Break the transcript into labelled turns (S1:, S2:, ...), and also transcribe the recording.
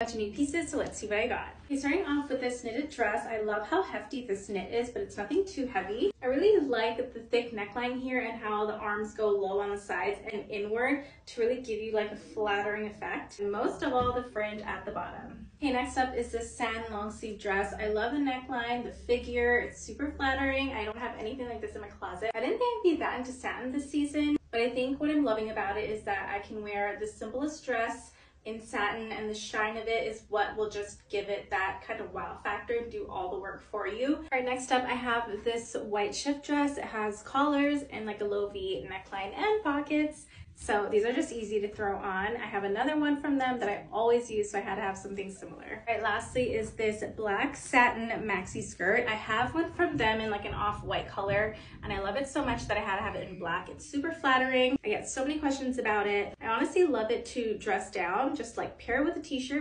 S1: bunch of new pieces, so let's see what I got. Okay, starting off with this knitted dress, I love how hefty this knit is, but it's nothing too heavy. I really like the thick neckline here and how the arms go low on the sides and inward to really give you like a flattering effect. And most of all, the fringe at the bottom. Okay, next up is this satin long sleeve dress. I love the neckline, the figure, it's super flattering. I don't have anything like this in my closet. I didn't think I'd be that into satin this season, but I think what I'm loving about it is that I can wear the simplest dress in satin and the shine of it is what will just give it that kind of wow factor and do all the work for you. All right, next up I have this white shift dress. It has collars and like a low V neckline and pockets. So these are just easy to throw on. I have another one from them that I always use, so I had to have something similar. All right, lastly is this black satin maxi skirt. I have one from them in like an off-white color, and I love it so much that I had to have it in black. It's super flattering. I get so many questions about it. I honestly love it to dress down, just like pair it with a t-shirt,